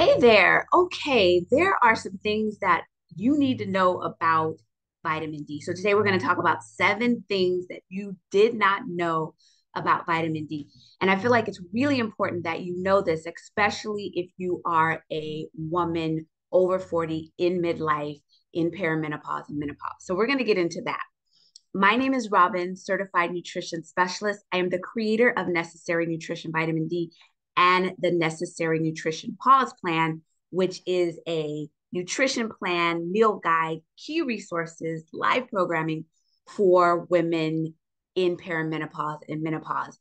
Hey there. Okay, there are some things that you need to know about vitamin D. So today we're going to talk about seven things that you did not know about vitamin D. And I feel like it's really important that you know this, especially if you are a woman over 40 in midlife, in perimenopause and menopause. So we're going to get into that. My name is Robin, certified nutrition specialist. I am the creator of Necessary Nutrition Vitamin D and the Necessary Nutrition Pause Plan, which is a nutrition plan, meal guide, key resources, live programming for women in perimenopause and menopause,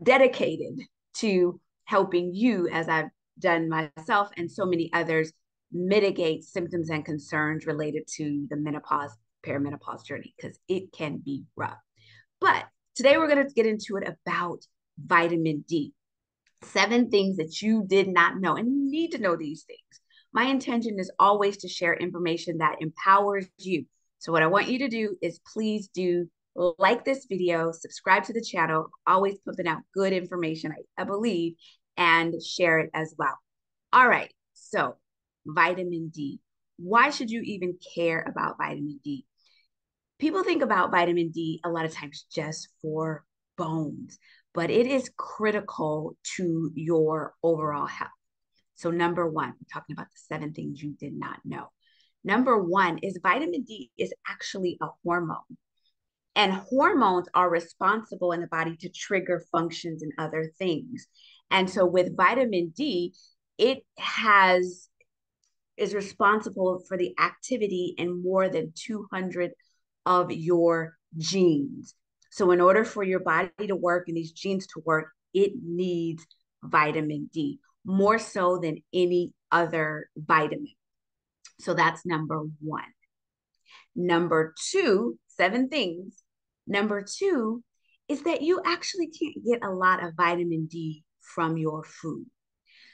dedicated to helping you, as I've done myself and so many others, mitigate symptoms and concerns related to the menopause, perimenopause journey, because it can be rough. But today we're going to get into it about vitamin D seven things that you did not know and you need to know these things. My intention is always to share information that empowers you. So what I want you to do is please do like this video, subscribe to the channel, always pumping out good information, I, I believe, and share it as well. All right, so vitamin D. Why should you even care about vitamin D? People think about vitamin D a lot of times just for bones, but it is critical to your overall health. So, number one, talking about the seven things you did not know. Number one is vitamin D is actually a hormone. And hormones are responsible in the body to trigger functions and other things. And so with vitamin D, it has is responsible for the activity in more than 200 of your genes. So, in order for your body to work and these genes to work, it needs vitamin D more so than any other vitamin. So, that's number one. Number two, seven things. Number two is that you actually can't get a lot of vitamin D from your food.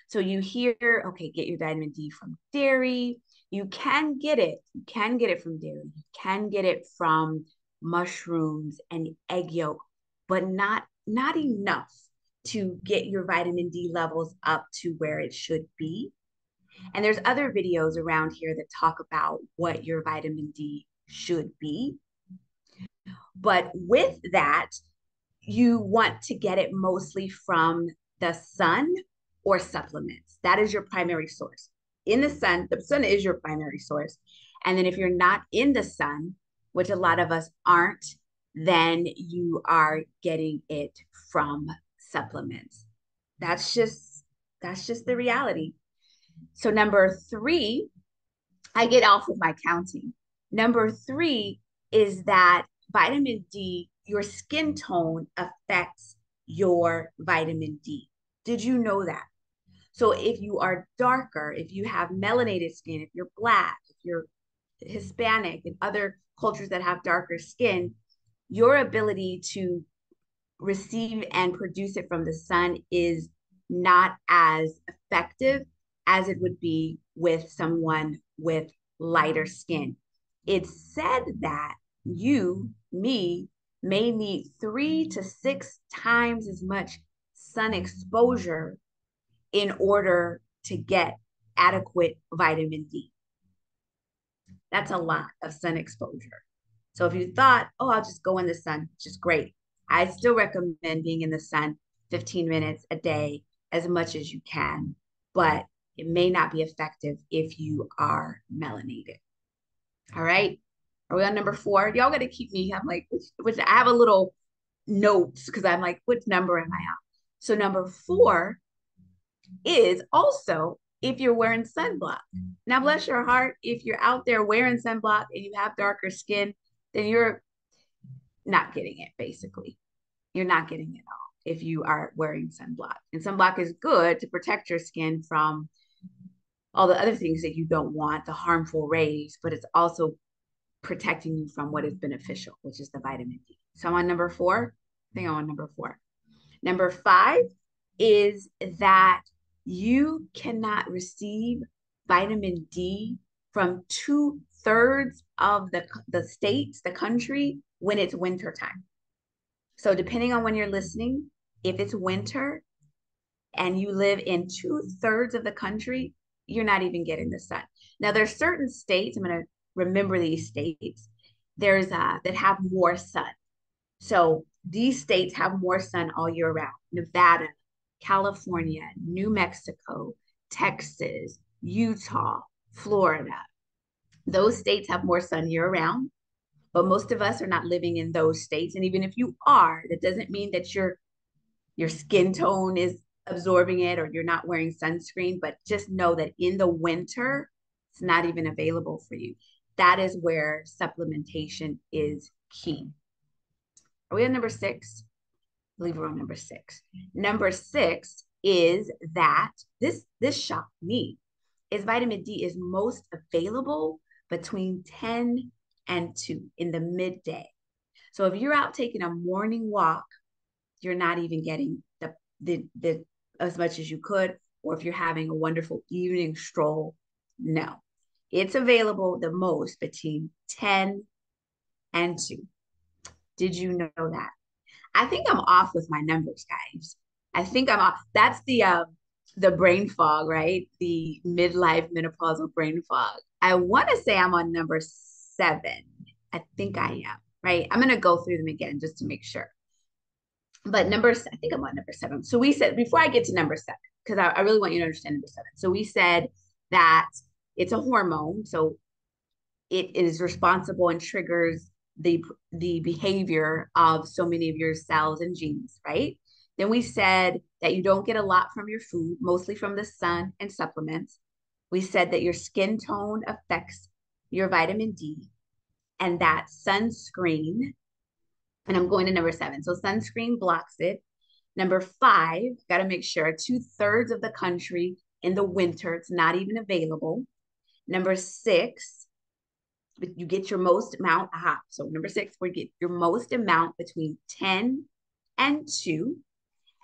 So, you hear, okay, get your vitamin D from dairy. You can get it. You can get it from dairy. You can get it from mushrooms and egg yolk, but not not enough to get your vitamin D levels up to where it should be. And there's other videos around here that talk about what your vitamin D should be. But with that, you want to get it mostly from the sun or supplements. That is your primary source. In the sun, the sun is your primary source. And then if you're not in the sun, which a lot of us aren't, then you are getting it from supplements. That's just that's just the reality. So number 3, I get off with my counting. Number 3 is that vitamin D, your skin tone affects your vitamin D. Did you know that? So if you are darker, if you have melanated skin, if you're black, if you're Hispanic and other cultures that have darker skin, your ability to receive and produce it from the sun is not as effective as it would be with someone with lighter skin. It's said that you, me, may need three to six times as much sun exposure in order to get adequate vitamin D. That's a mm-hmm. lot of sun exposure. So if you thought, oh, I'll just go in the sun, which is great, I still recommend being in the sun 15 minutes a day as much as you can, but it may not be effective if you are melanated. All right. Are we on number four? Y'all got to keep me. I'm like, which, which I have a little notes because I'm like, which number am I on? So number four is also if you're wearing sunblock. Now, mm-hmm. bless your heart, if you're out there wearing sunblock and you have darker skin, then you're not getting it, basically. You're not getting it all if you are wearing sunblock. And sunblock is good to protect your skin from all the other things that you don't want, the harmful rays, but it's also protecting you from what is beneficial, which is the vitamin D. So I'm on number four. I think I'm on number four. Number five is that you cannot receive vitamin D from two thirds of the, the states, the country, when it's winter time. So depending on when you're listening, if it's winter and you live in two thirds of the country, you're not even getting the sun. Now, there's certain states, I'm going to remember these states, there's uh, that have more sun. So these states have more sun all year round. Nevada, California, New Mexico, Texas, Utah, Florida. Those states have more sun year round, but most of us are not living in those states. And even if you are, that doesn't mean that your your skin tone is absorbing it or you're not wearing sunscreen, but just know that in the winter, it's not even available for you. That is where supplementation is key. Are we on number six? Believe we're number six. Number six is that this this shocked me is vitamin D is most available between 10 and 2 in the midday. So if you're out taking a morning walk, you're not even getting the, the, the as much as you could, or if you're having a wonderful evening stroll, no. It's available the most between 10 and 2. Did you know that? I think I'm off with my numbers, guys. I think I'm off. That's the um the brain fog, right? The midlife menopausal brain fog. I want to say I'm on number seven. I think I am, right? I'm going to go through them again just to make sure. But number, I think I'm on number seven. So we said, before I get to number seven, because I, I really want you to understand number seven. So we said that it's a hormone. So it is responsible and triggers the, the behavior of so many of your cells and genes, right? Then we said that you don't get a lot from your food, mostly from the sun and supplements. We said that your skin tone affects your vitamin D and that sunscreen, and I'm going to number seven. So sunscreen blocks it. Number five, got to make sure two thirds of the country in the winter, it's not even available. Number six, you get your most amount. Aha. So number six, we get your most amount between 10 and 2.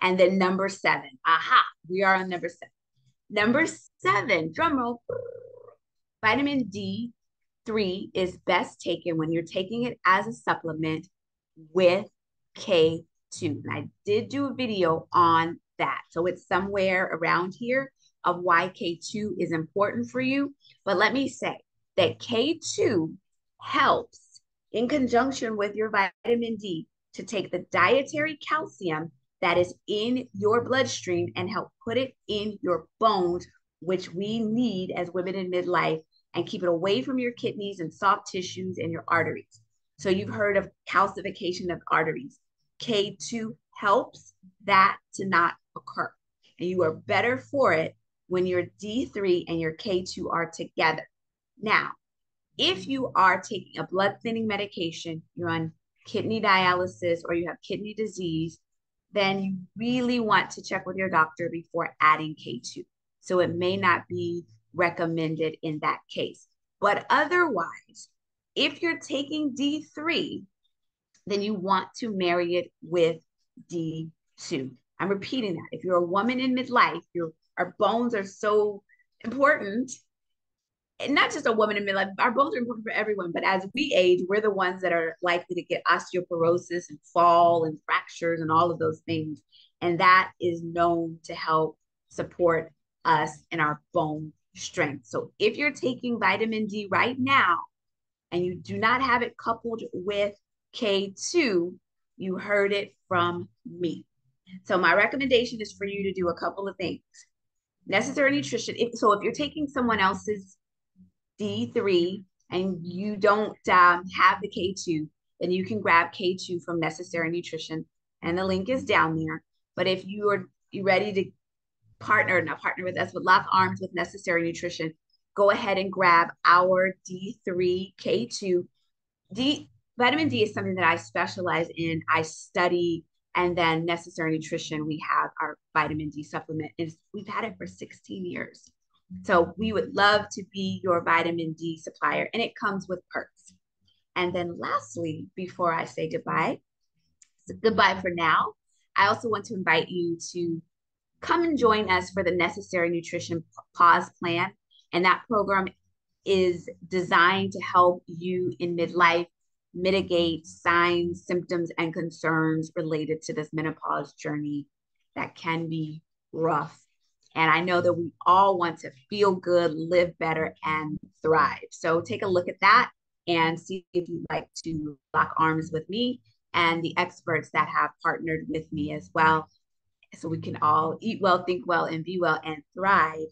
And then number seven. Aha. We are on number seven. Number seven, drum roll. Vitamin D3 is best taken when you're taking it as a supplement with K2. And I did do a video on that. So it's somewhere around here of why K2 is important for you. But let me say that K2 helps in conjunction with your vitamin D to take the dietary calcium that is in your bloodstream and help put it in your bones, which we need as women in midlife, and keep it away from your kidneys and soft tissues and your arteries. So you've heard of calcification of arteries. K2 helps that to not occur. And you are better for it when your D3 and your K2 are together. Now, if you are taking a blood thinning medication, you're on kidney dialysis or you have kidney disease, then you really want to check with your doctor before adding K2. So it may not be recommended in that case. But otherwise, if you're taking D3, then you want to marry it with D2. I'm repeating that. If you're a woman in midlife, your our bones are so important not just a woman in midlife, our bones are important for everyone, but as we age, we're the ones that are likely to get osteoporosis and fall and fractures and all of those things. And that is known to help support us in our bone strength. So if you're taking vitamin D right now and you do not have it coupled with K2, you heard it from me. So my recommendation is for you to do a couple of things. Necessary nutrition. If, so if you're taking someone else's D3 and you don't um, have the K2, then you can grab K2 from Necessary Nutrition. And the link is down there. But if you are you ready to partner, not partner with us, but lock arms with Necessary Nutrition, go ahead and grab our D3 K2. D vitamin D is something that I specialize in. I study and then necessary nutrition we have our vitamin d supplement is we've had it for 16 years so we would love to be your vitamin D supplier, and it comes with perks. And then lastly, before I say goodbye, so goodbye for now. I also want to invite you to come and join us for the Necessary Nutrition Pause Plan. And that program is designed to help you in midlife mitigate signs, symptoms, and concerns related to this menopause journey that can be rough. And I know that we all want to feel good, live better, and thrive. So take a look at that and see if you'd like to lock arms with me and the experts that have partnered with me as well. So we can all eat well, think well, and be well and thrive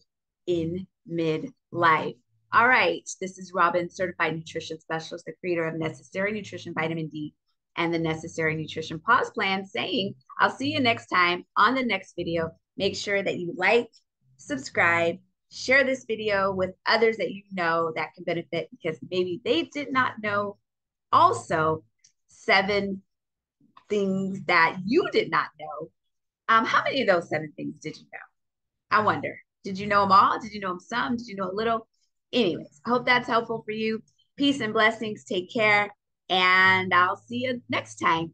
in midlife. All right, this is Robin, certified nutrition specialist, the creator of Necessary Nutrition Vitamin D and the Necessary Nutrition Pause Plan, saying, I'll see you next time on the next video. Make sure that you like, subscribe, share this video with others that you know that can benefit because maybe they did not know also seven things that you did not know. Um, how many of those seven things did you know? I wonder. Did you know them all? Did you know them some? Did you know a little? Anyways, I hope that's helpful for you. Peace and blessings. Take care. And I'll see you next time.